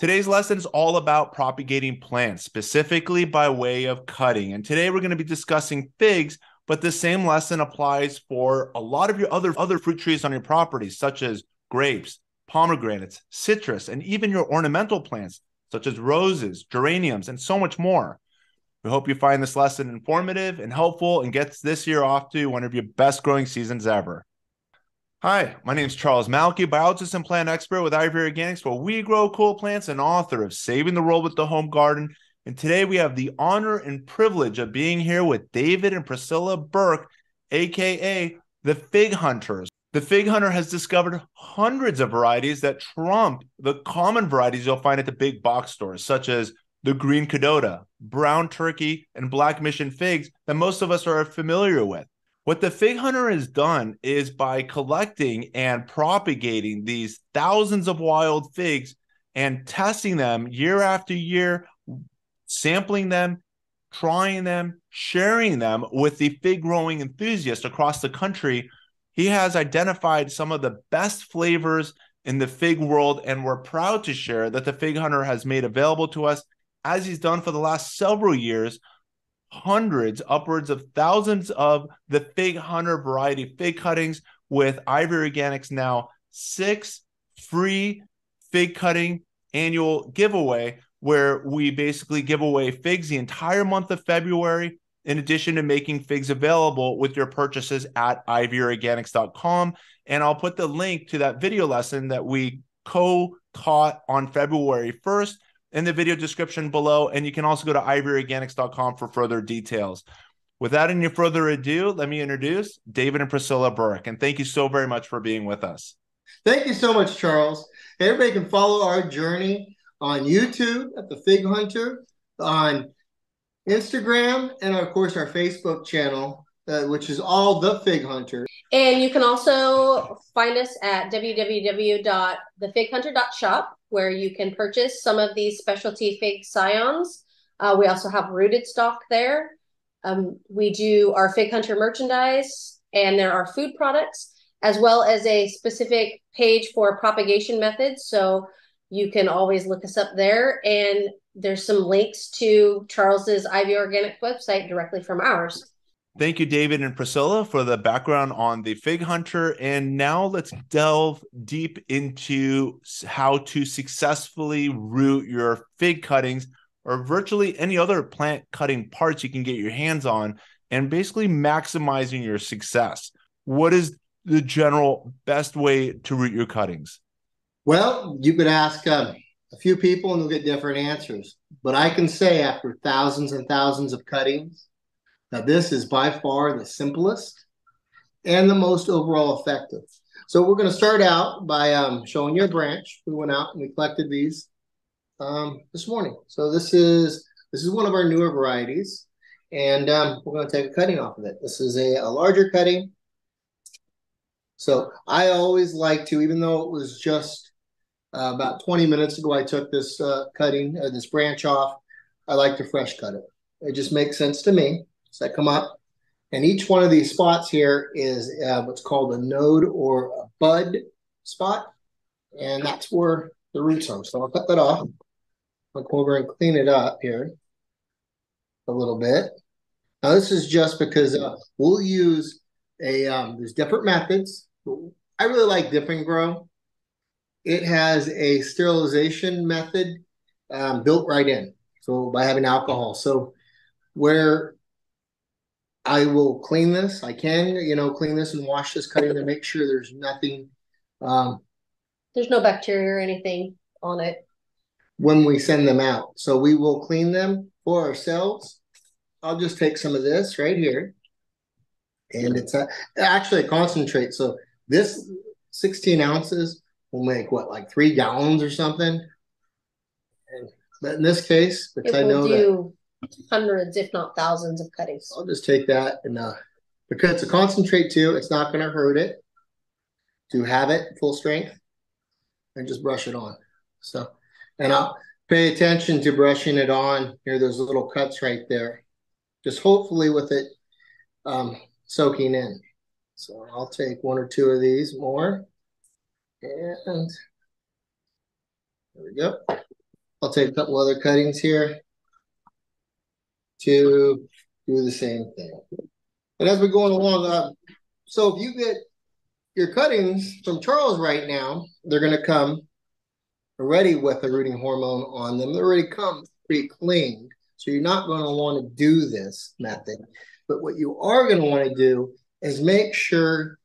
Today's lesson is all about propagating plants, specifically by way of cutting. And today we're going to be discussing figs, but the same lesson applies for a lot of your other, other fruit trees on your property, such as grapes, pomegranates, citrus, and even your ornamental plants, such as roses, geraniums, and so much more. We hope you find this lesson informative and helpful and gets this year off to one of your best growing seasons ever. Hi, my name is Charles Malki, biologist and plant expert with IV Organics, where we grow cool plants and author of Saving the World with the Home Garden. And today we have the honor and privilege of being here with David and Priscilla Burke, aka the Fig Hunters. The Fig Hunter has discovered hundreds of varieties that trump the common varieties you'll find at the big box stores, such as the green Kadota, brown turkey, and black mission figs that most of us are familiar with. What the fig hunter has done is by collecting and propagating these thousands of wild figs and testing them year after year, sampling them, trying them, sharing them with the fig growing enthusiasts across the country, he has identified some of the best flavors in the fig world. And we're proud to share that the fig hunter has made available to us, as he's done for the last several years, hundreds, upwards of thousands of the Fig Hunter variety fig cuttings with IV Organics now six free fig cutting annual giveaway where we basically give away figs the entire month of February in addition to making figs available with your purchases at ivorganics.com and I'll put the link to that video lesson that we co-taught on February 1st in the video description below. And you can also go to ivorganics.com for further details. Without any further ado, let me introduce David and Priscilla Burke. And thank you so very much for being with us. Thank you so much, Charles. Everybody can follow our journey on YouTube at the Fig Hunter, on Instagram, and of course our Facebook channel, uh, which is all the Fig Hunter. And you can also find us at www.thefighunter.shop where you can purchase some of these specialty fig scions. Uh, we also have rooted stock there. Um, we do our Fig Hunter merchandise, and there are food products, as well as a specific page for propagation methods. So you can always look us up there. And there's some links to Charles's IV Organic website directly from ours. Thank you, David and Priscilla, for the background on the fig hunter. And now let's delve deep into how to successfully root your fig cuttings or virtually any other plant cutting parts you can get your hands on and basically maximizing your success. What is the general best way to root your cuttings? Well, you could ask um, a few people and you'll get different answers. But I can say after thousands and thousands of cuttings, now, this is by far the simplest and the most overall effective. So we're going to start out by um, showing you a branch. We went out and we collected these um, this morning. So this is this is one of our newer varieties, and um, we're going to take a cutting off of it. This is a, a larger cutting. So I always like to, even though it was just uh, about 20 minutes ago, I took this uh, cutting, uh, this branch off. I like to fresh cut it. It just makes sense to me. So come up, and each one of these spots here is uh, what's called a node or a bud spot, and that's where the roots are. So I'll cut that off. I'll go over and clean it up here a little bit. Now this is just because uh, we'll use a, um, there's different methods. I really like Dip N Grow. It has a sterilization method um, built right in. So by having alcohol. So where I will clean this. I can, you know, clean this and wash this cutting to make sure there's nothing. Um, there's no bacteria or anything on it when we send them out. So we will clean them for ourselves. I'll just take some of this right here, and it's a, actually a concentrate. So this 16 ounces will make what, like three gallons or something. And, but in this case, because I know do hundreds, if not thousands, of cuttings. I'll just take that and uh, because it's a concentrate too, it's not going to hurt it to have it full strength and just brush it on. So, and I'll pay attention to brushing it on near those little cuts right there. Just hopefully with it um, soaking in. So I'll take one or two of these more and There we go. I'll take a couple other cuttings here to do the same thing. And as we're going along, uh, so if you get your cuttings from Charles right now, they're going to come already with a rooting hormone on them. They already come pre-cleaned. So you're not going to want to do this method. But what you are going to want to do is make sure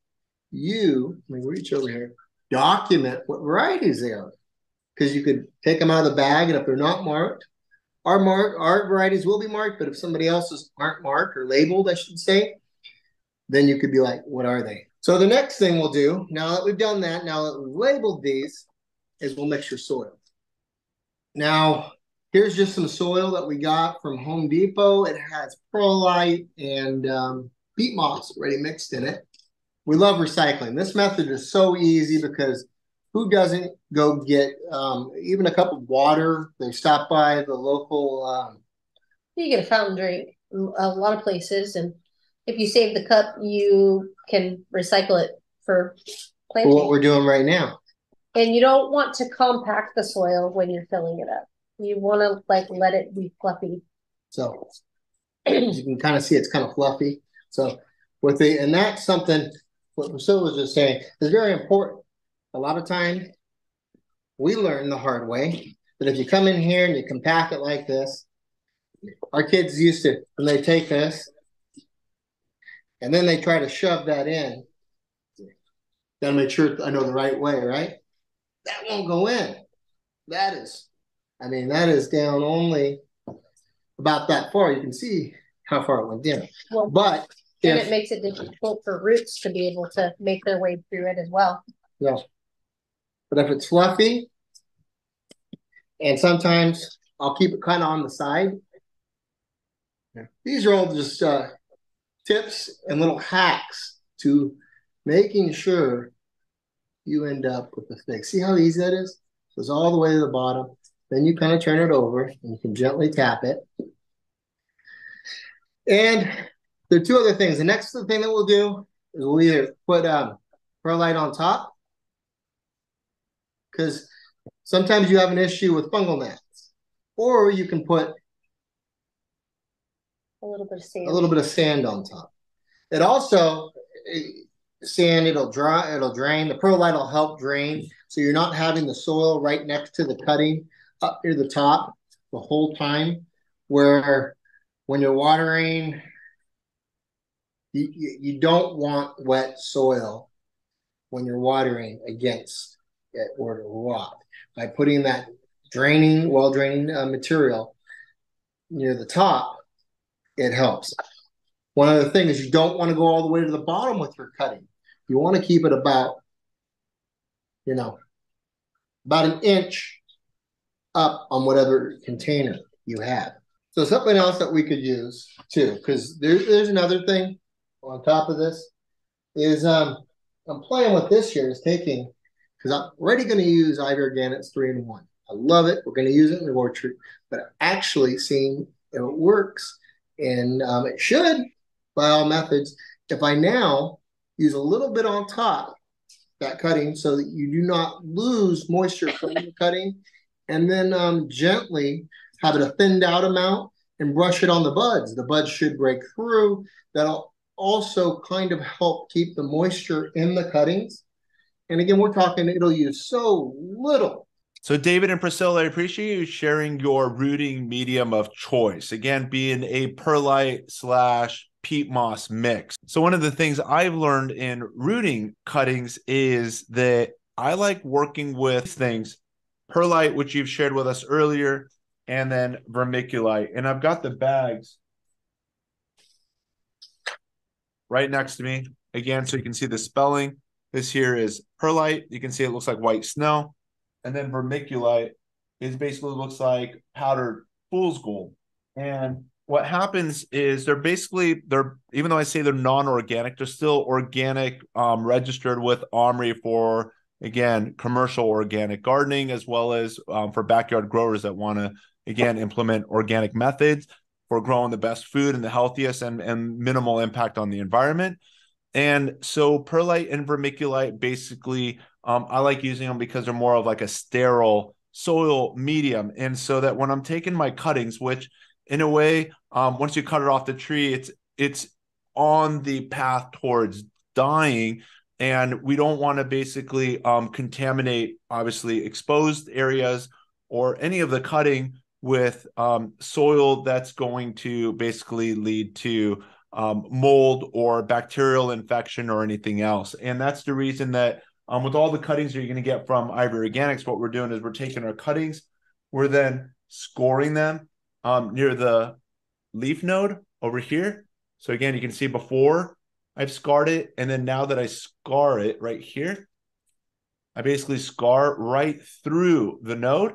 you, let me reach over here, document what varieties they are. Because you could take them out of the bag, and if they're not marked, our mark our varieties will be marked, but if somebody else's aren't marked or labeled, I should say, then you could be like, what are they? So the next thing we'll do, now that we've done that, now that we've labeled these, is we'll mix your soil. Now, here's just some soil that we got from Home Depot. It has perlite and um, peat moss already mixed in it. We love recycling. This method is so easy because who doesn't go get um, even a cup of water? They stop by the local. Um, you get a fountain drink a lot of places, and if you save the cup, you can recycle it for planting. what we're doing right now. And you don't want to compact the soil when you're filling it up. You want to like let it be fluffy. So you can kind of see it's kind of fluffy. So with the and that's something what Priscilla was just saying is very important. A lot of time we learn the hard way that if you come in here and you compact it like this, our kids used to when they take this and then they try to shove that in. Gotta make sure I know the right way, right? That won't go in. That is, I mean, that is down only about that far. You can see how far it went down. Well, but and if, it makes it difficult for roots to be able to make their way through it as well. Yeah. But if it's fluffy, and sometimes I'll keep it kind of on the side. These are all just uh, tips and little hacks to making sure you end up with the fix. See how easy that is? It goes all the way to the bottom. Then you kind of turn it over and you can gently tap it. And there are two other things. The next thing that we'll do is we'll either put um, perlite on top because sometimes you have an issue with fungal gnats, or you can put a little bit of sand. A little bit of sand on top. It also eh, sand it'll dry it'll drain. The perlite will help drain, so you're not having the soil right next to the cutting up near the top the whole time. Where when you're watering, you, you don't want wet soil when you're watering against or rot. By putting that draining, well draining uh, material near the top, it helps. One other thing is you don't want to go all the way to the bottom with your cutting. You want to keep it about, you know, about an inch up on whatever container you have. So something else that we could use too, because there, there's another thing on top of this is um, I'm playing with this here is taking because I'm already going to use IV Organics three in one. I love it. We're going to use it in the orchard, but actually seeing it works and um, it should by all methods. If I now use a little bit on top that cutting so that you do not lose moisture from the cutting, and then um, gently have it a thinned out amount and brush it on the buds. The buds should break through. That'll also kind of help keep the moisture in the cuttings. And again, we're talking it'll use so little so, David and Priscilla, I appreciate you sharing your rooting medium of choice. Again, being a perlite slash peat moss mix. So, one of the things I've learned in rooting cuttings is that I like working with things perlite, which you've shared with us earlier, and then vermiculite. And I've got the bags right next to me again, so you can see the spelling. This here is perlite. You can see it looks like white snow and then vermiculite is basically looks like powdered fool's gold. And what happens is they're basically they're even though I say they're non-organic, they're still organic, um, registered with OMRI for again commercial organic gardening as well as um, for backyard growers that want to again implement organic methods for growing the best food and the healthiest and, and minimal impact on the environment. And so perlite and vermiculite basically um, I like using them because they're more of like a sterile soil medium. And so that when I'm taking my cuttings, which in a way, um, once you cut it off the tree, it's it's on the path towards dying. And we don't want to basically um, contaminate, obviously, exposed areas or any of the cutting with um, soil that's going to basically lead to um, mold or bacterial infection or anything else. And that's the reason that um, with all the cuttings that you're going to get from IV Organics, what we're doing is we're taking our cuttings, we're then scoring them um, near the leaf node over here. So again, you can see before I've scarred it, and then now that I scar it right here, I basically scar right through the node.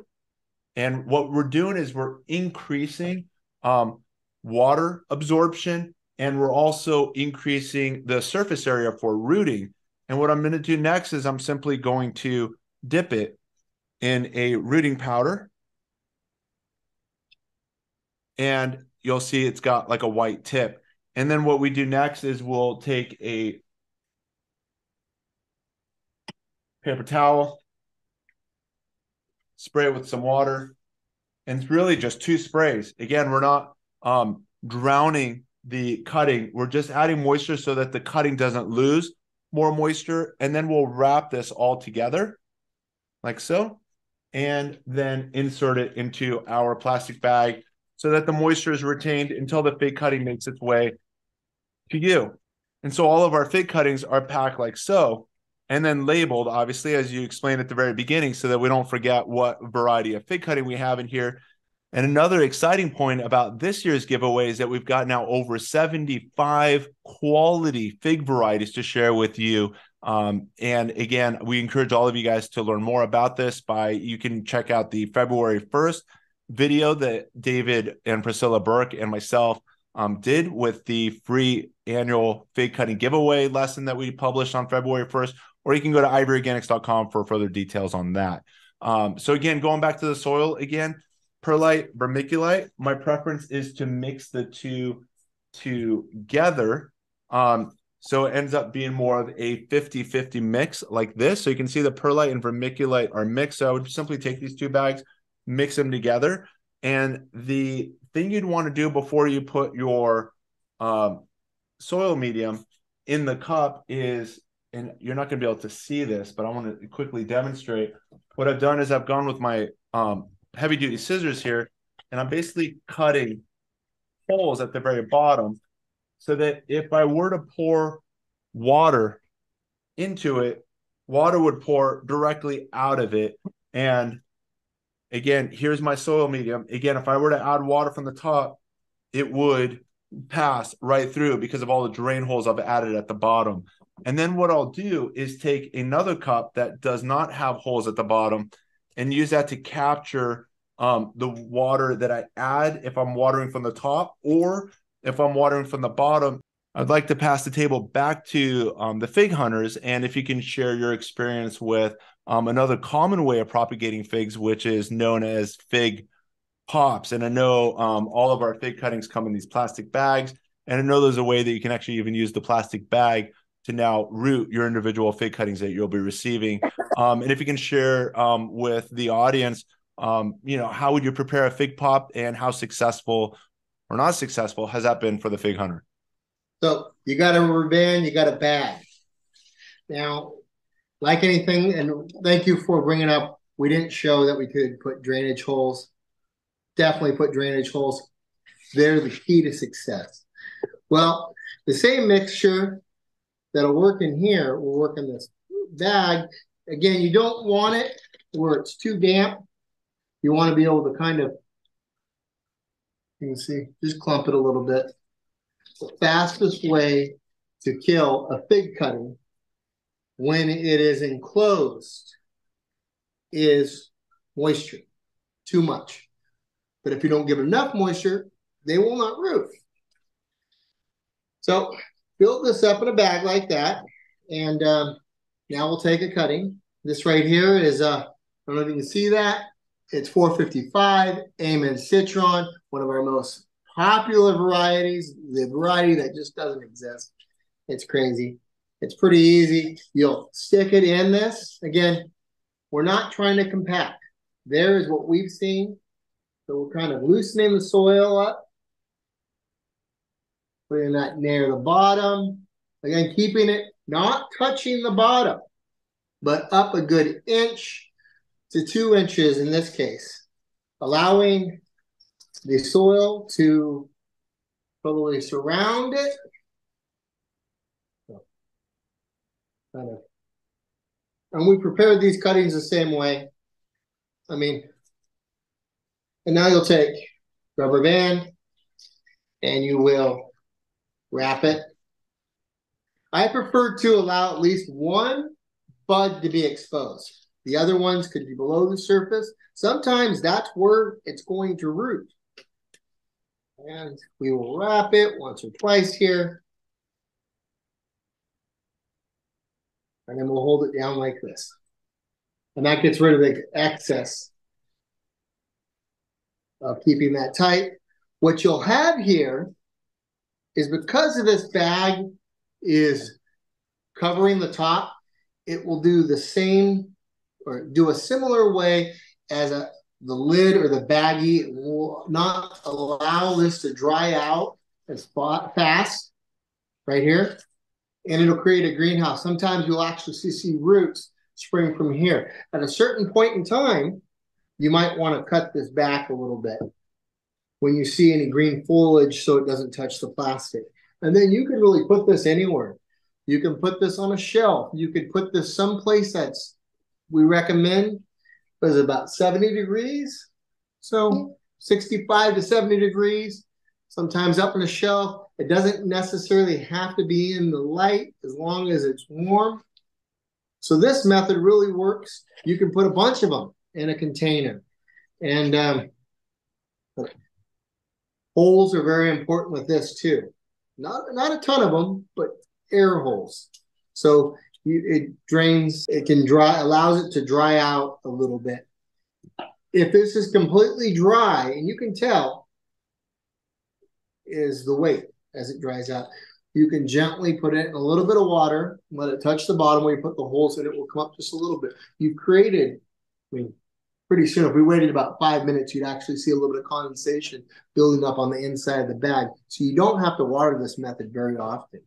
And what we're doing is we're increasing um, water absorption, and we're also increasing the surface area for rooting. And what I'm going to do next is I'm simply going to dip it in a rooting powder. And you'll see it's got like a white tip. And then what we do next is we'll take a paper towel, spray it with some water, and it's really just two sprays. Again, we're not um, drowning the cutting. We're just adding moisture so that the cutting doesn't lose more moisture, and then we'll wrap this all together like so, and then insert it into our plastic bag so that the moisture is retained until the fig cutting makes its way to you. And so all of our fig cuttings are packed like so, and then labeled, obviously, as you explained at the very beginning, so that we don't forget what variety of fig cutting we have in here and another exciting point about this year's giveaway is that we've got now over 75 quality fig varieties to share with you. Um, and again, we encourage all of you guys to learn more about this by you can check out the February 1st video that David and Priscilla Burke and myself um, did with the free annual fig cutting giveaway lesson that we published on February 1st, or you can go to ivorganics.com for further details on that. Um, so again, going back to the soil again, perlite, vermiculite. My preference is to mix the two together. Um, so it ends up being more of a 50 50 mix like this. So you can see the perlite and vermiculite are mixed. So I would simply take these two bags, mix them together. And the thing you'd want to do before you put your um, soil medium in the cup is, and you're not going to be able to see this, but I want to quickly demonstrate. What I've done is I've gone with my um, heavy duty scissors here, and I'm basically cutting holes at the very bottom so that if I were to pour water into it, water would pour directly out of it. And again, here's my soil medium. Again, if I were to add water from the top, it would pass right through because of all the drain holes I've added at the bottom. And then what I'll do is take another cup that does not have holes at the bottom and use that to capture um, the water that I add if I'm watering from the top or if I'm watering from the bottom. I'd like to pass the table back to um, the fig hunters, and if you can share your experience with um, another common way of propagating figs, which is known as fig pops. And I know um, all of our fig cuttings come in these plastic bags, and I know there's a way that you can actually even use the plastic bag to now root your individual fig cuttings that you'll be receiving. Um, and if you can share um, with the audience um, you know, how would you prepare a fig pop and how successful or not successful has that been for the fig hunter? So you got a band, you got a bag. Now, like anything, and thank you for bringing up, we didn't show that we could put drainage holes. Definitely put drainage holes. They're the key to success. Well, the same mixture that'll work in here will work in this bag. Again, you don't want it where it's too damp you want to be able to kind of, you can see, just clump it a little bit. The fastest way to kill a fig cutting when it is enclosed is moisture, too much. But if you don't give enough moisture, they will not root. So build this up in a bag like that. And um, now we'll take a cutting. This right here is, uh, I don't know if you can see that. It's 455 Amen Citron, one of our most popular varieties, the variety that just doesn't exist. It's crazy. It's pretty easy. You'll stick it in this. Again, we're not trying to compact. there is what we've seen. So we're kind of loosening the soil up, putting that near the bottom. Again, keeping it not touching the bottom, but up a good inch to two inches in this case, allowing the soil to totally surround it. Kind of. And we prepared these cuttings the same way. I mean, and now you'll take rubber band and you will wrap it. I prefer to allow at least one bud to be exposed. The other ones could be below the surface. Sometimes that's where it's going to root. And we will wrap it once or twice here. And then we'll hold it down like this. And that gets rid of the excess of keeping that tight. What you'll have here is because of this bag is covering the top, it will do the same or do a similar way as a the lid or the baggie. Will not allow this to dry out as fast right here. And it'll create a greenhouse. Sometimes you'll actually see, see roots spring from here. At a certain point in time you might want to cut this back a little bit when you see any green foliage so it doesn't touch the plastic and then you can really put this anywhere you can put this on a shelf you could put this someplace that's we recommend was about 70 degrees. So 65 to 70 degrees, sometimes up on a shelf. It doesn't necessarily have to be in the light as long as it's warm. So this method really works. You can put a bunch of them in a container. And um, holes are very important with this too. Not, not a ton of them, but air holes. So you, it drains, it can dry, allows it to dry out a little bit. If this is completely dry, and you can tell, is the weight as it dries out. You can gently put it in a little bit of water, let it touch the bottom where you put the holes and it will come up just a little bit. You've created, I mean, pretty soon, if we waited about five minutes, you'd actually see a little bit of condensation building up on the inside of the bag. So you don't have to water this method very often.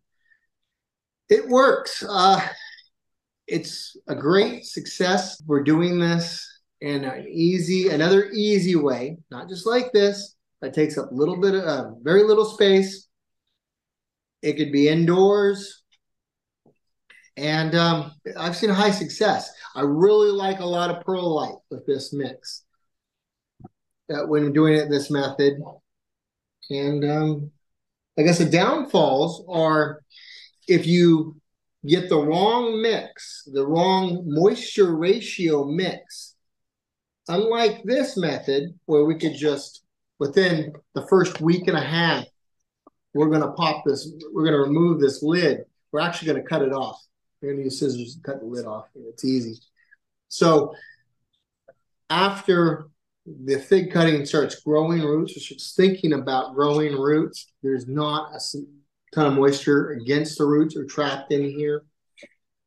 It works. Uh, it's a great success. We're doing this in an easy, another easy way, not just like this. That takes up a little bit of uh, very little space. It could be indoors. And um, I've seen high success. I really like a lot of perlite with this mix uh, when doing it this method. And um, I guess the downfalls are if you get the wrong mix, the wrong moisture ratio mix. Unlike this method, where we could just, within the first week and a half, we're going to pop this, we're going to remove this lid. We're actually going to cut it off. To use scissors cut the lid off. It's easy. So after the fig cutting starts growing roots, or starts thinking about growing roots, there's not a ton of moisture against the roots or trapped in here.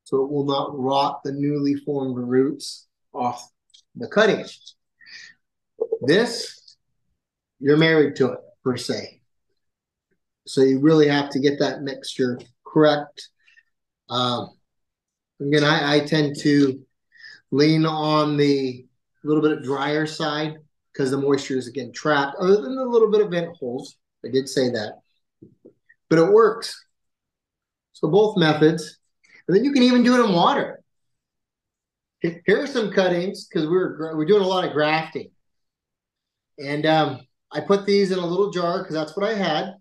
So it will not rot the newly formed roots off the cutting. This, you're married to it per se. So you really have to get that mixture correct. Um, again, I, I tend to lean on the little bit drier side because the moisture is again trapped, other than the little bit of vent holes. I did say that but it works. So both methods. And then you can even do it in water. Here are some cuttings because we're we're doing a lot of grafting. And um, I put these in a little jar because that's what I had.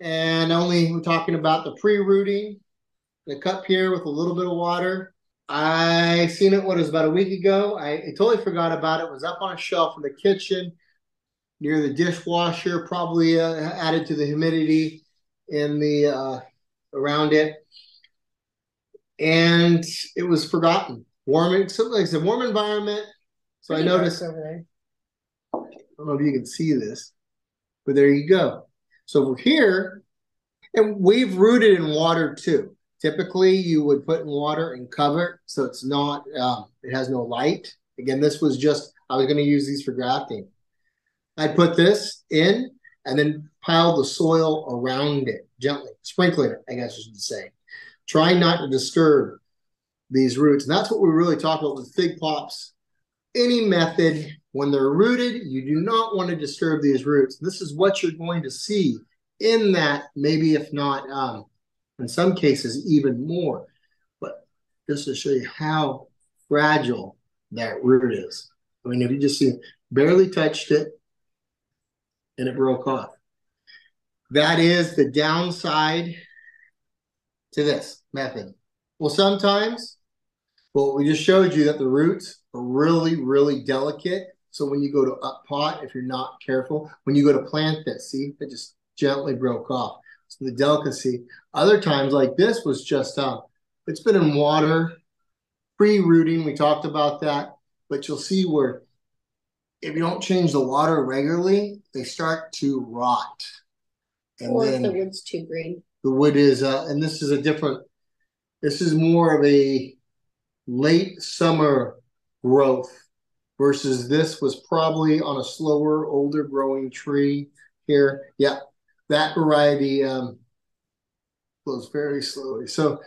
And only we're talking about the pre-rooting, the cup here with a little bit of water. I seen it what was about a week ago. I, I totally forgot about it. it. Was up on a shelf in the kitchen near the dishwasher, probably uh, added to the humidity in the uh, around it, and it was forgotten. Warm, something like I said, warm environment. So Pretty I noticed over there. I don't know if you can see this, but there you go. So we're here, and we've rooted in water too. Typically, you would put in water and cover so it's not, um, it has no light. Again, this was just I was going to use these for grafting. I'd put this in and then pile the soil around it gently, sprinkling it, I guess I should say. Try not to disturb these roots. And that's what we really talk about with fig pops. Any method, when they're rooted, you do not want to disturb these roots. This is what you're going to see in that, maybe if not, um, in some cases, even more. But just to show you how fragile that root is. I mean, if you just see, barely touched it and it broke off. That is the downside to this method. Well, sometimes, well, we just showed you that the roots are really, really delicate. So when you go to up pot, if you're not careful, when you go to plant this, see, it just gently broke off. The delicacy. Other times like this was just, uh, it's been in water, pre-rooting. We talked about that, but you'll see where if you don't change the water regularly, they start to rot. And or if the wood's too green. The wood is, uh, and this is a different, this is more of a late summer growth versus this was probably on a slower, older growing tree here. Yeah, that variety um, goes very slowly. So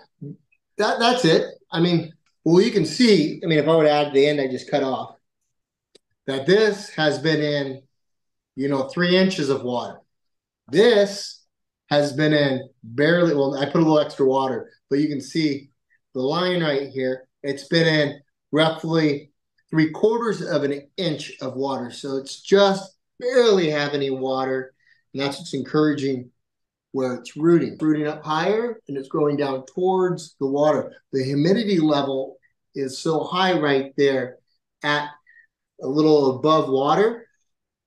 that that's it. I mean, well, you can see, I mean, if I would add the end I just cut off, that this has been in, you know, three inches of water. This has been in barely, well, I put a little extra water, but you can see the line right here. It's been in roughly three quarters of an inch of water. So it's just barely have any water. And that's what's encouraging where it's rooting. rooting up higher and it's growing down towards the water. The humidity level is so high right there at a little above water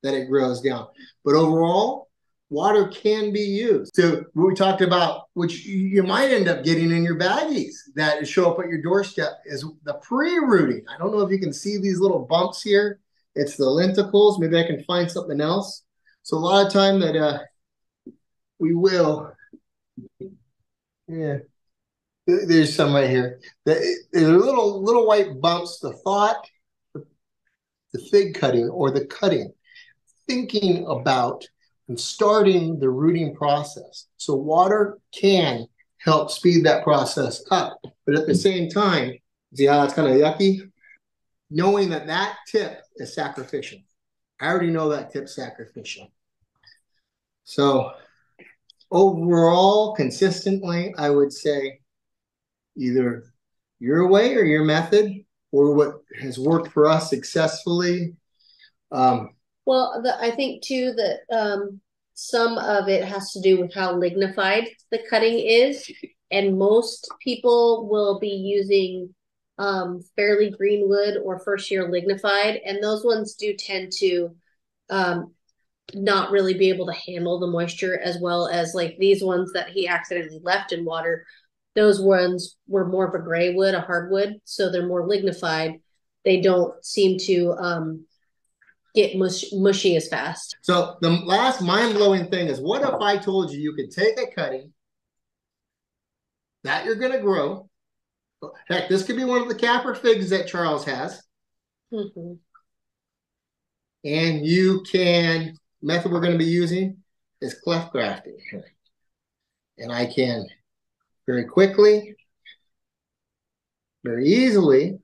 that it grows down. But overall, water can be used. So we talked about, which you might end up getting in your baggies that show up at your doorstep, is the pre-rooting. I don't know if you can see these little bumps here. It's the lenticels. Maybe I can find something else. So a lot of time that uh, we will, yeah, there's some right here. There's little little white bumps. The thought the fig cutting or the cutting, thinking about and starting the rooting process. So water can help speed that process up. But at the same time, see how that's kind of yucky? Knowing that that tip is sacrificial. I already know that tip's sacrificial. So overall, consistently, I would say either your way or your method or what has worked for us successfully. Um, well, the, I think too that um, some of it has to do with how lignified the cutting is, and most people will be using um, fairly greenwood or first year lignified, and those ones do tend to um, not really be able to handle the moisture as well as like these ones that he accidentally left in water those ones were more of a gray wood, a hardwood, so they're more lignified. They don't seem to um, get mush, mushy as fast. So the last mind blowing thing is, what if I told you you could take a cutting that you're going to grow? Heck, this could be one of the capper figs that Charles has. Mm-hmm. And you can, method we're going to be using is cleft grafting. And I can very quickly, very easily.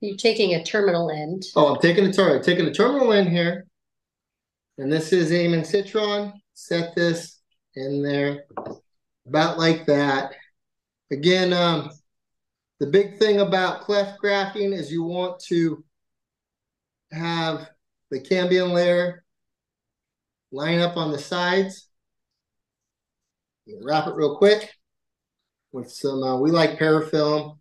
You're taking a terminal end. Oh, I'm taking a terminal. Taking a terminal end here, and this is Amon Citron. Set this in there, about like that. Again, um, the big thing about cleft grafting is you want to have the cambium layer line up on the sides. Wrap it real quick with some, uh, we like parafilm.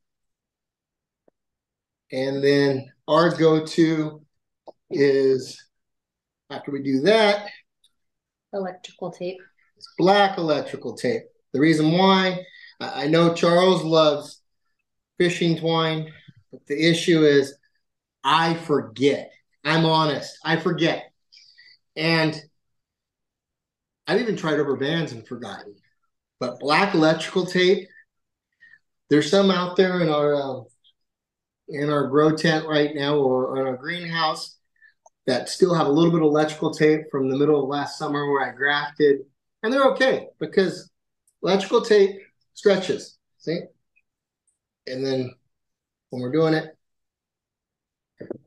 And then our go-to is, after we do that, electrical tape. It's black electrical tape. The reason why, I know Charles loves fishing twine, but the issue is I forget. I'm honest. I forget. And I've even tried rubber bands and forgotten. But black electrical tape there's some out there in our uh, in our grow tent right now or in our greenhouse that still have a little bit of electrical tape from the middle of last summer where I grafted, and they're okay because electrical tape stretches. See? And then when we're doing it,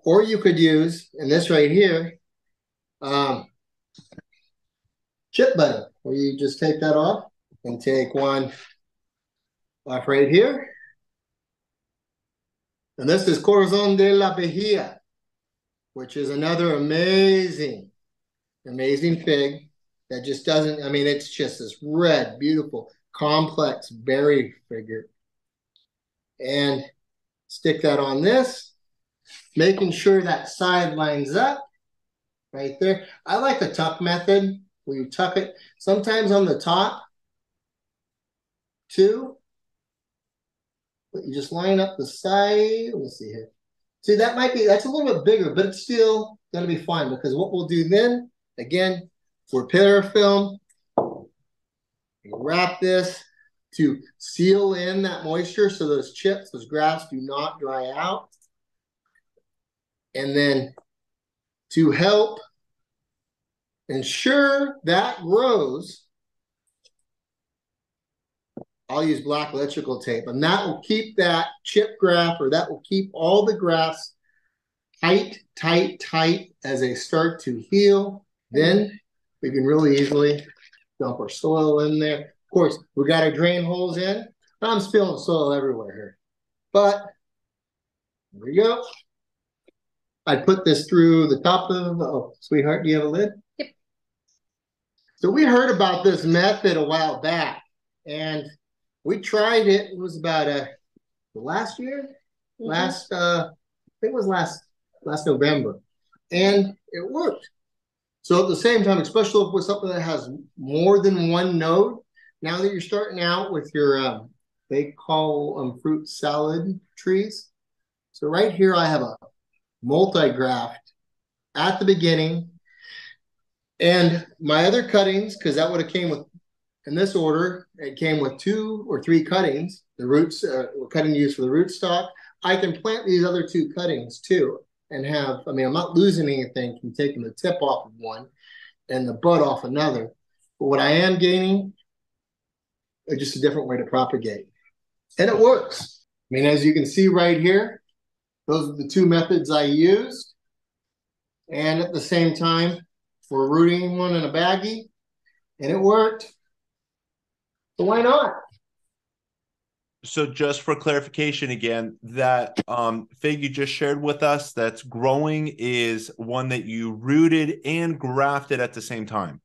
or you could use, and this right here, um, chip butter, where you just take that off and take one off right here. And this is Corazon de la Bahia, which is another amazing, amazing fig that just doesn't, I mean, it's just this red, beautiful, complex berry figure. And stick that on this, making sure that side lines up right there. I like the tuck method where you tuck it sometimes on the top too. But you just line up the side. Let me see here. See, that might be, that's a little bit bigger, but it's still going to be fine because what we'll do then, again, for parafilm, wrap this to seal in that moisture so those chips, those grafts do not dry out. And then to help ensure that grows, I'll use black electrical tape, and that will keep that chip graft or that will keep all the grass tight, tight, tight as they start to heal. Then we can really easily dump our soil in there. Of course, we got our drain holes in. I'm spilling soil everywhere here. But there we go. I put this through the top of, oh, sweetheart, do you have a lid? Yep. So we heard about this method a while back and we tried it. It was about a uh, last year, mm-hmm. last, uh, I think it was last, last November and it worked. So at the same time, especially with something that has more than one node, now that you're starting out with your, um, they call them fruit salad trees. So right here, I have a multi-graft at the beginning. And my other cuttings, because that would have came with, in this order, it came with two or three cuttings. The roots, uh, cutting used for the rootstock. I can plant these other two cuttings too and have, I mean, I'm not losing anything from taking the tip off of one and the bud off another. But what I am gaining just a different way to propagate. And it works. I mean, as you can see right here, those are the two methods I used. And at the same time, we're rooting one in a baggie, and it worked. So why not? so just for clarification again that um, fig you just shared with us that's growing is one that you rooted and grafted at the same time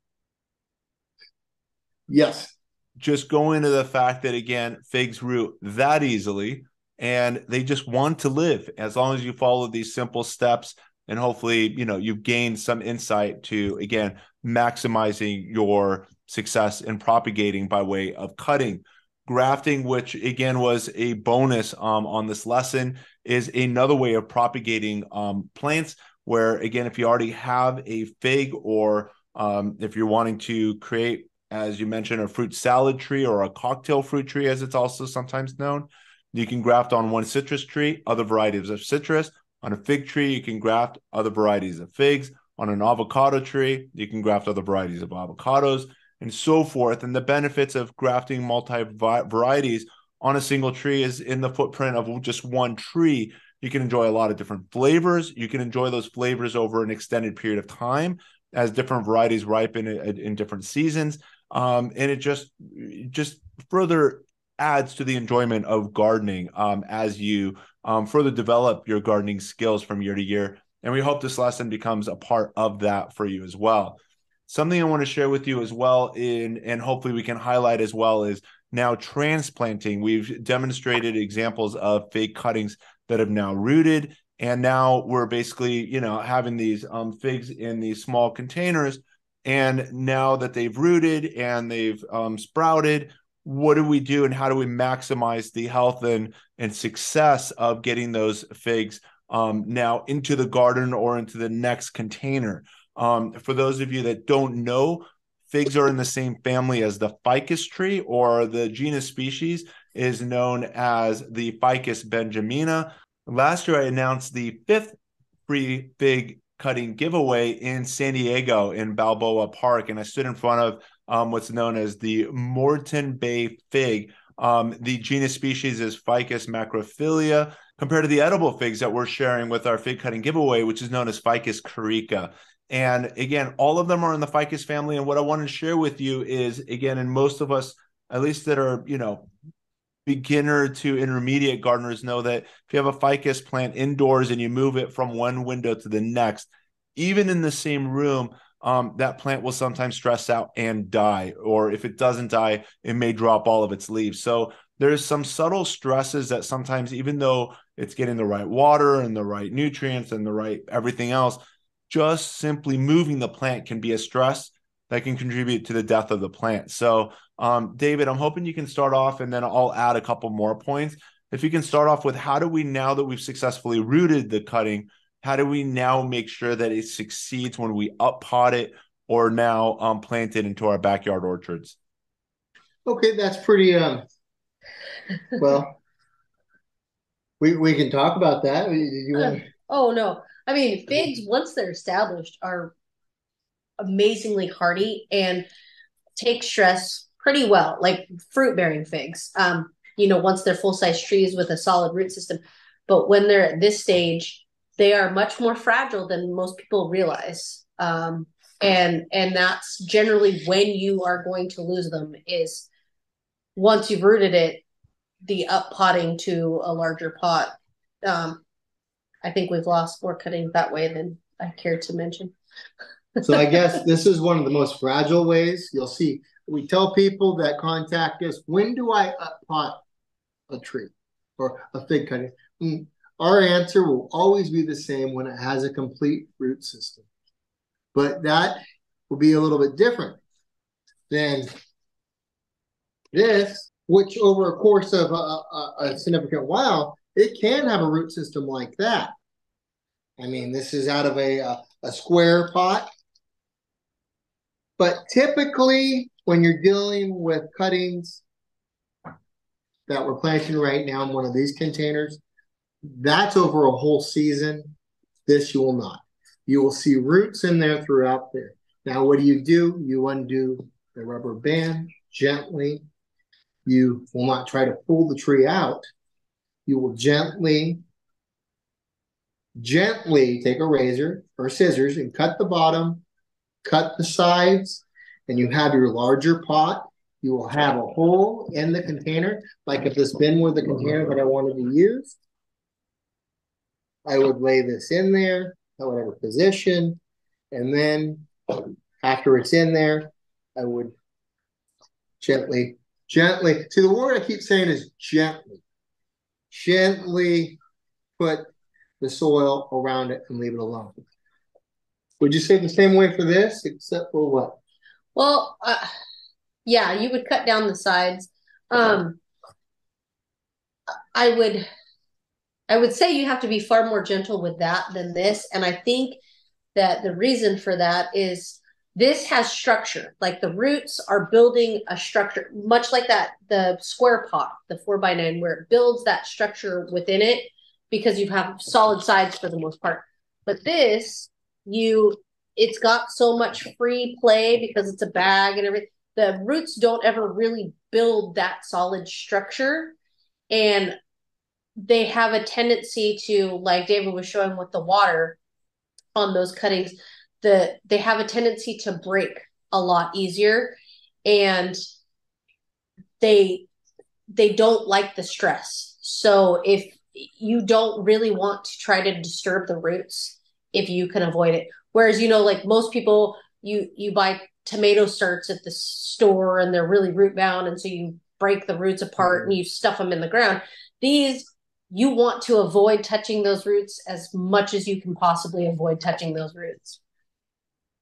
yes just go into the fact that again figs root that easily and they just want to live as long as you follow these simple steps and hopefully you know you've gained some insight to again maximizing your success in propagating by way of cutting grafting, which again was a bonus um, on this lesson, is another way of propagating um, plants. Where again, if you already have a fig, or um, if you're wanting to create, as you mentioned, a fruit salad tree or a cocktail fruit tree, as it's also sometimes known, you can graft on one citrus tree, other varieties of citrus. On a fig tree, you can graft other varieties of figs. On an avocado tree, you can graft other varieties of avocados and so forth. And the benefits of grafting multi varieties on a single tree is in the footprint of just one tree. You can enjoy a lot of different flavors. You can enjoy those flavors over an extended period of time as different varieties ripen in, in different seasons. Um, and it just just further adds to the enjoyment of gardening um, as you um, further develop your gardening skills from year to year. And we hope this lesson becomes a part of that for you as well. Something I want to share with you as well in and hopefully we can highlight as well is now transplanting. We've demonstrated examples of fig cuttings that have now rooted and now we're basically, you know, having these um, figs in these small containers and now that they've rooted and they've um, sprouted, what do we do and how do we maximize the health and and success of getting those figs um, now into the garden or into the next container um, for those of you that don't know, figs are in the same family as the ficus tree, or the genus species is known as the Ficus benjamina. last year I announced the fifth free fig cutting giveaway in San Diego in Balboa Park, and I stood in front of um, what's known as the Moreton Bay fig. Um, the genus species is Ficus macrophylla, compared to the edible figs that we're sharing with our fig cutting giveaway, which is known as Ficus carica. And again, all of them are in the ficus family. And what I wanted to share with you is, again, and most of us, at least that are, you know, beginner to intermediate gardeners know that if you have a ficus plant indoors and you move it from one window to the next, even in the same room, um, that plant will sometimes stress out and die. Or if it doesn't die, it may drop all of its leaves. So there's some subtle stresses that sometimes, even though it's getting the right water and the right nutrients and the right everything else, just simply moving the plant can be a stress that can contribute to the death of the plant. So, um, David, I'm hoping you can start off and then I'll add a couple more points. If you can start off with how do we, now that we've successfully rooted the cutting, how do we now make sure that it succeeds when we up pot it or now um, plant it into our backyard orchards? Okay, that's pretty, um, well, we, we can talk about that. You want... oh, no. I mean, figs, once they're established, are amazingly hardy and take stress pretty well, like fruit bearing figs. Um, you know, once they're full size trees with a solid root system. But when they're at this stage, they are much more fragile than most people realize. Um, and and that's generally when you are going to lose them is once you've rooted it, the up potting to a larger pot. Um, I think we've lost more cuttings that way than I care to mention. So I guess this is one of the most fragile ways. You'll see, we tell people that contact us, when do I pot a tree or a fig cutting? Mm, our answer will always be the same when it has a complete root system. But that will be a little bit different than this, which over a course of a, a, a significant while, it can have a root system like that. I mean, this is out of a, a, a square pot. But typically, when you're dealing with cuttings that we're planting right now in one of these containers, that's over a whole season. This you will not. You will see roots in there throughout there. Now, what do you do? You undo the rubber band gently. You will not try to pull the tree out. You will gently gently take a razor or scissors and cut the bottom, cut the sides, and you have your larger pot. You will have a hole in the container, like if this bin were the container that I wanted to use. I would lay this in there, a position, and then after it's in there, I would gently, gently, see the word I keep saying is gently, gently put the soil around it and leave it alone. Would you say the same way for this, except for what? Well, uh, yeah, you would cut down the sides. Um, I would, I would say you have to be far more gentle with that than this, and I think that the reason for that is this has structure. Like the roots are building a structure, much like that the square pot, the four by nine, where it builds that structure within it because you have solid sides for the most part. But this, you, it's got so much free play because it's a bag and everything. The roots don't ever really build that solid structure. And they have a tendency to, like David was showing with the water on those cuttings, the they have a tendency to break a lot easier. And they they don't like the stress. So if you don't really want to try to disturb the roots if you can avoid it. Whereas, you know, like most people, you you buy tomato starts at the store and they're really root bound, and so you break the roots apart mm-hmm. and you stuff them in the ground. These you want to avoid touching those roots as much as you can possibly avoid touching those roots.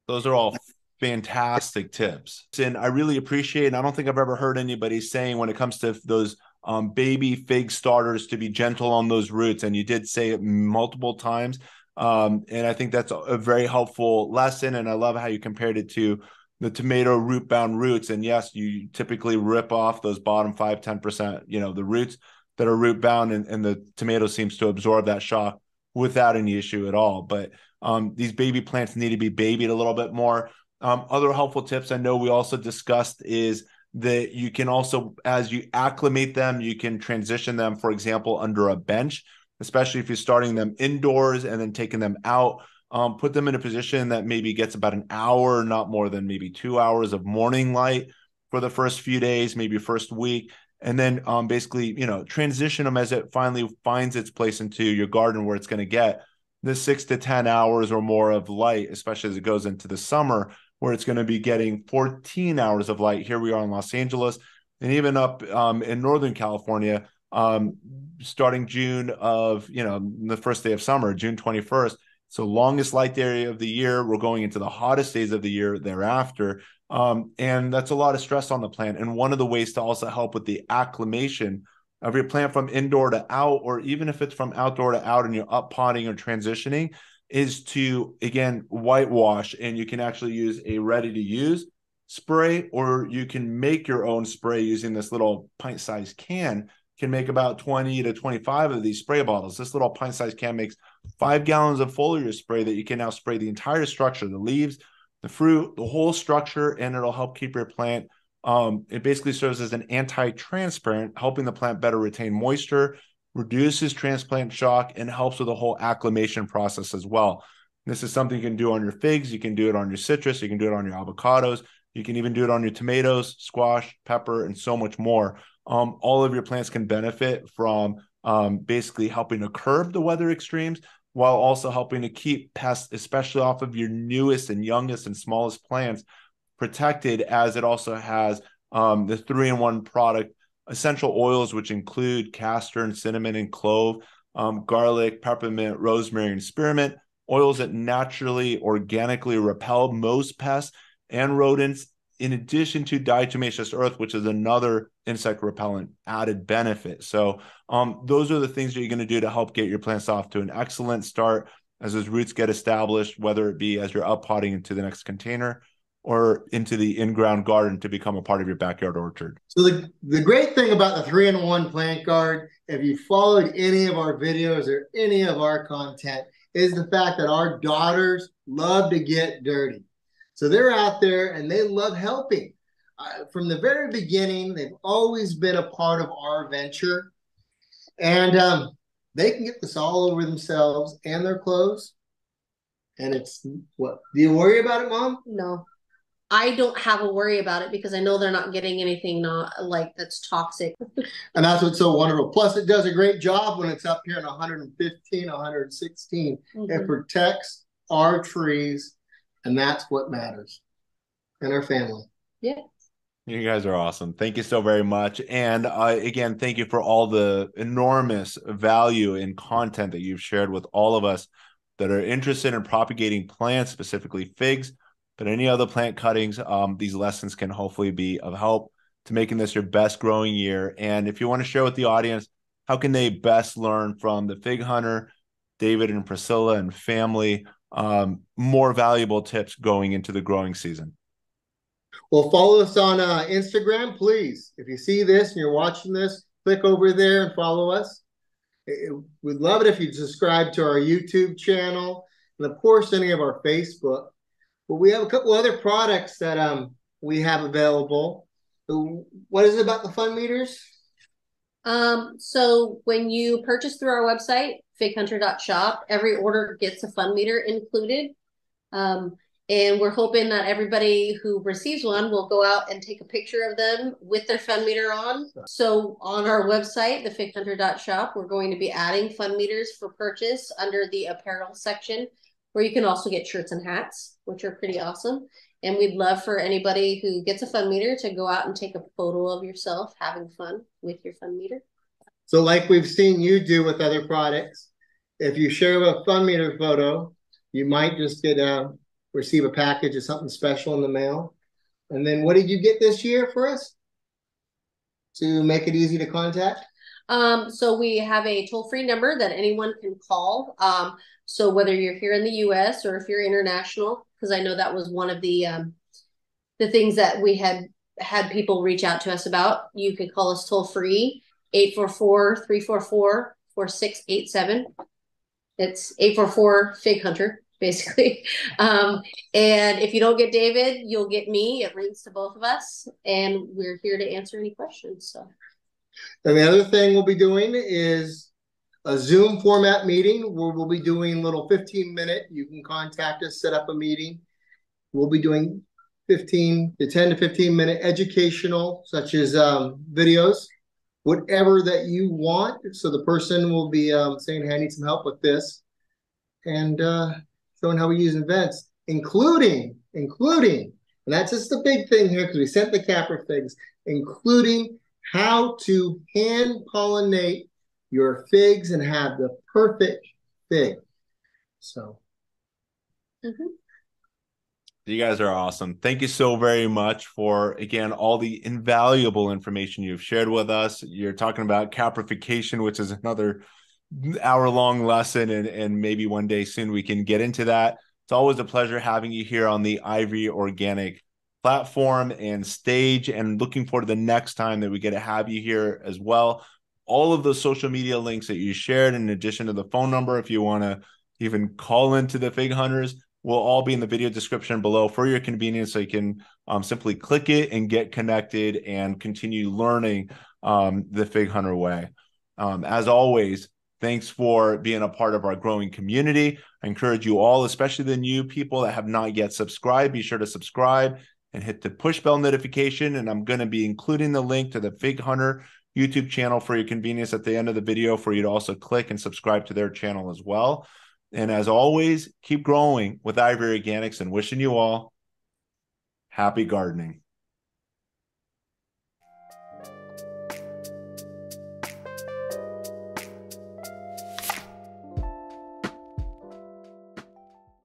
Those are all fantastic tips. And I really appreciate, and I don't think I've ever heard anybody saying when it comes to those um, baby fig starters to be gentle on those roots. And you did say it multiple times. Um, and I think that's a very helpful lesson. And I love how you compared it to the tomato root bound roots. And yes, you typically rip off those bottom five, 10%, you know, the roots. that are root bound, and, and the tomato seems to absorb that shock without any issue at all. But um, these baby plants need to be babied a little bit more. Um, other helpful tips I know we also discussed is that you can also, as you acclimate them, you can transition them, for example, under a bench, especially if you're starting them indoors and then taking them out. Um, put them in a position that maybe gets about an hour, not more than maybe two hours of morning light for the first few days, maybe first week, and then um, basically, you know, transition them as it finally finds its place into your garden where it's going to get the six to 10 hours or more of light, especially as it goes into the summer, where it's going to be getting 14 hours of light. Here we are in Los Angeles and even up um, in Northern California, um, starting June of, you know, the first day of summer, June 21st. So longest light day of the year. We're going into the hottest days of the year thereafter. Um, and that's a lot of stress on the plant. And one of the ways to also help with the acclimation of your plant from indoor to out, or even if it's from outdoor to out and you're up potting or transitioning, is to again whitewash. And you can actually use a ready to use spray, or you can make your own spray using this little pint sized can. Can make about 20 to 25 of these spray bottles. This little pint sized can makes five gallons of foliar spray that you can now spray the entire structure, the leaves, the fruit, the whole structure, and it'll help keep your plant. Um, it basically serves as an anti-transpirant, helping the plant better retain moisture, reduces transplant shock, and helps with the whole acclimation process as well. This is something you can do on your figs, you can do it on your citrus, you can do it on your avocados, you can even do it on your tomatoes, squash, pepper, and so much more. Um, all of your plants can benefit from um, basically helping to curb the weather extremes, while also helping to keep pests, especially off of your newest and youngest and smallest plants, protected, as it also has um, the three in one product essential oils, which include castor and cinnamon and clove, um, garlic, peppermint, rosemary, and spearmint, oils that naturally, organically repel most pests and rodents in addition to diatomaceous earth, which is another insect repellent added benefit. So um, those are the things that you're going to do to help get your plants off to an excellent start as those roots get established, whether it be as you're up potting into the next container or into the in-ground garden to become a part of your backyard orchard. So the, the great thing about the three-in-one plant guard, if you followed any of our videos or any of our content, is the fact that our daughters love to get dirty. So they're out there and they love helping. Uh, from the very beginning, they've always been a part of our venture. And um, they can get this all over themselves and their clothes. And it's what? Do you worry about it, Mom? No. I don't have a worry about it because I know they're not getting anything not like that's toxic. and that's what's so wonderful. Plus, it does a great job when it's up here in 115, 116. Mm-hmm. It protects our trees and that's what matters. And our family. Yeah. You guys are awesome. Thank you so very much. And uh, again, thank you for all the enormous value and content that you've shared with all of us that are interested in propagating plants, specifically figs, but any other plant cuttings. Um, these lessons can hopefully be of help to making this your best growing year. And if you want to share with the audience, how can they best learn from the fig hunter, David and Priscilla and family um, more valuable tips going into the growing season? Well, follow us on uh, Instagram, please. If you see this and you're watching this, click over there and follow us. It, we'd love it if you subscribe to our YouTube channel and, of course, any of our Facebook. But we have a couple other products that um, we have available. What is it about the fun meters? Um, so when you purchase through our website, fighunter.shop, every order gets a fun meter included. Um, and we're hoping that everybody who receives one will go out and take a picture of them with their fun meter on. So on our website, the fighunter.shop, we're going to be adding fun meters for purchase under the apparel section, where you can also get shirts and hats, which are pretty awesome. And we'd love for anybody who gets a fun meter to go out and take a photo of yourself having fun with your fun meter. So, like we've seen you do with other products, if you share a fun meter photo, you might just get a receive a package of something special in the mail. And then, what did you get this year for us to make it easy to contact? Um, so we have a toll free number that anyone can call. Um, so whether you're here in the U.S. or if you're international, because I know that was one of the um, the things that we had had people reach out to us about, you could call us toll free 844-344-4687. It's 844 Fig Hunter, basically. Um, and if you don't get David, you'll get me. It rings to both of us, and we're here to answer any questions. So, And the other thing we'll be doing is a Zoom format meeting where we'll be doing little 15 minute. You can contact us, set up a meeting. We'll be doing 15 to 10 to 15 minute educational, such as um, videos, whatever that you want. So the person will be um, saying, Hey, I need some help with this. And uh, showing how we use events, including, including, and that's just the big thing here because we sent the caprifigs, including how to hand pollinate your figs and have the perfect fig. So, mm-hmm. You guys are awesome. Thank you so very much for again all the invaluable information you've shared with us. You're talking about caprification, which is another hour long lesson, and, and maybe one day soon we can get into that. It's always a pleasure having you here on the IV Organic platform and stage, and looking forward to the next time that we get to have you here as well. All of the social media links that you shared, in addition to the phone number, if you want to even call into the Fig Hunters will all be in the video description below for your convenience. So you can um, simply click it and get connected and continue learning um, the Fig Hunter way. Um, as always, thanks for being a part of our growing community. I encourage you all, especially the new people that have not yet subscribed, be sure to subscribe and hit the push bell notification. And I'm going to be including the link to the Fig Hunter YouTube channel for your convenience at the end of the video for you to also click and subscribe to their channel as well. And as always, keep growing with IV Organics and wishing you all happy gardening.